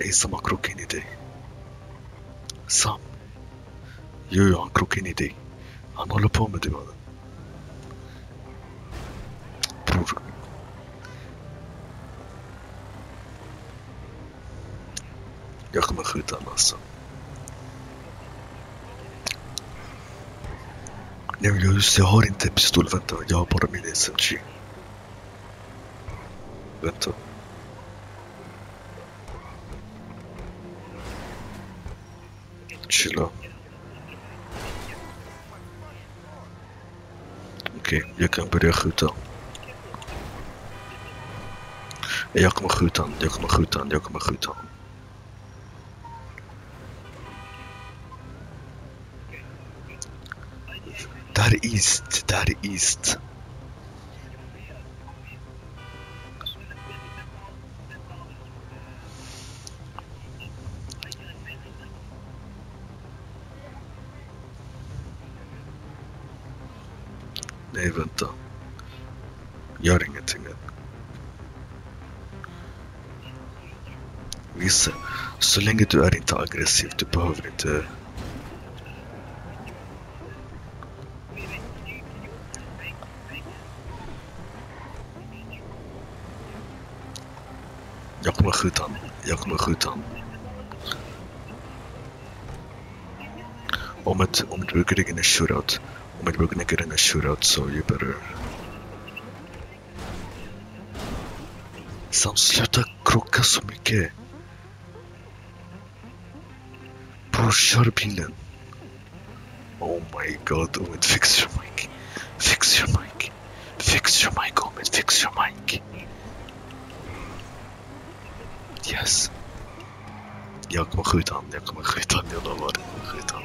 Ey Sam har krok in i dig. Sam. Jo, han krok in i dig. Han håller på med det mannen. Bror. Jag kommer skjuta honom alltså. Nej men just jag har inte pistol, vänta. Jag har bara min SMG. Vänta. eccoci là. Je kan bij goed aan. Je kan maar goed dan, je kan maar goed aan, kan maar goed aan. Daar is het, daar is het. Nej, vänta. Gör ingenting än. Så länge du är inte aggressiv, du behöver inte... Jag kommer skjuta honom. Jag kommer skjuta honom. Om, ett, om du går in i shootout, om du går in i shootout so you better... Sam, sluta krocka så mycket. Bror, kör. Oh my god, oh, Omid, fix your mic. Fix your mic. Fix your mic, oh, Omid, fix your mic. Yes. Jag kommer skjuta han, jag kommer skjuta han, jag lovar. Jag kommer skjuta han.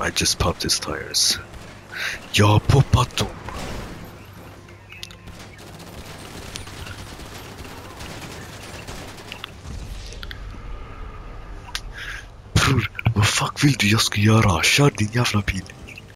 I just popped his tires. Jag har poppat dem. Bror, vad fuck vill du jag ska göra? Kör din jävla bil.